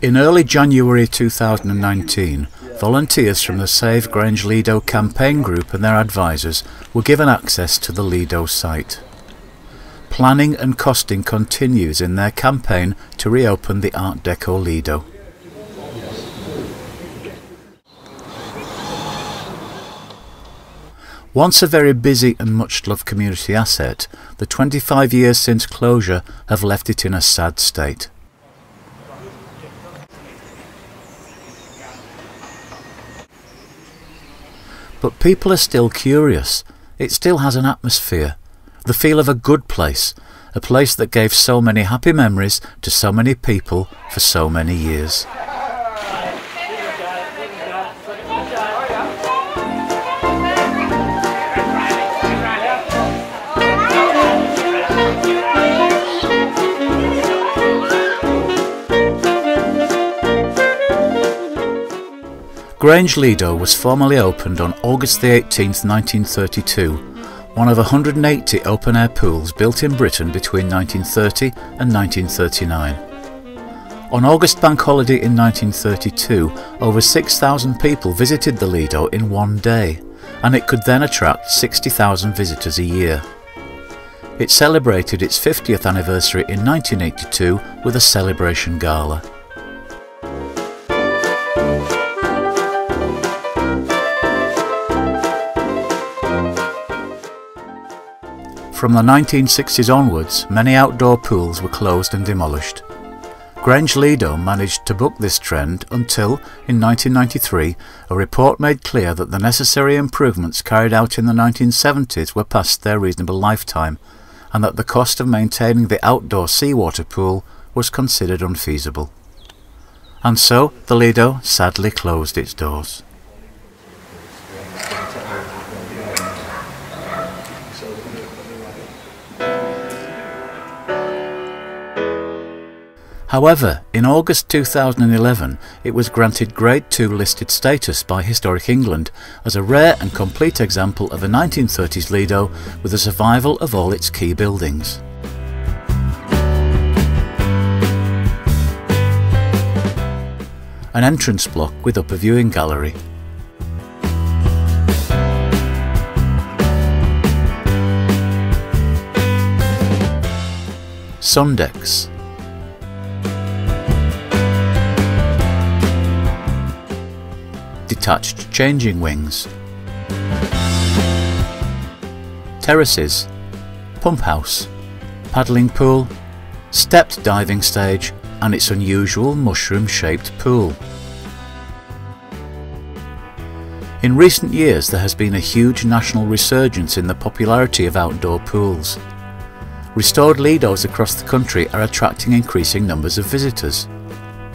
In early January 2019, volunteers from the Save Grange Lido campaign group and their advisors were given access to the Lido site. Planning and costing continues in their campaign to reopen the Art Deco Lido. Once a very busy and much loved community asset, the 25 years since closure have left it in a sad state. But people are still curious. It still has an atmosphere, the feel of a good place, a place that gave so many happy memories to so many people for so many years. Grange Lido was formally opened on August 18, 1932, one of 180 open-air pools built in Britain between 1930 and 1939. On August Bank Holiday in 1932, over 6,000 people visited the Lido in one day, and it could then attract 60,000 visitors a year. It celebrated its 50th anniversary in 1982 with a celebration gala. From the 1960s onwards, many outdoor pools were closed and demolished. Grange Lido managed to buck this trend until, in 1993, a report made clear that the necessary improvements carried out in the 1970s were past their reasonable lifetime, and that the cost of maintaining the outdoor seawater pool was considered unfeasible. And so the Lido sadly closed its doors. However, in August 2011 it was granted Grade 2 listed status by Historic England as a rare and complete example of a 1930s Lido with the survival of all its key buildings. An entrance block with upper viewing gallery. Sun detached changing wings, terraces, pump house, paddling pool, stepped diving stage and its unusual mushroom-shaped pool. In recent years there has been a huge national resurgence in the popularity of outdoor pools. Restored Lidos across the country are attracting increasing numbers of visitors.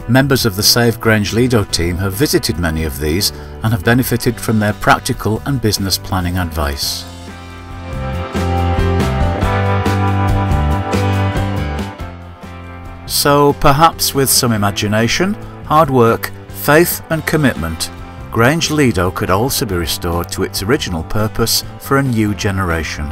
Members of the Save Grange Lido team have visited many of these and have benefited from their practical and business planning advice. So perhaps with some imagination, hard work, faith and commitment, Grange Lido could also be restored to its original purpose for a new generation.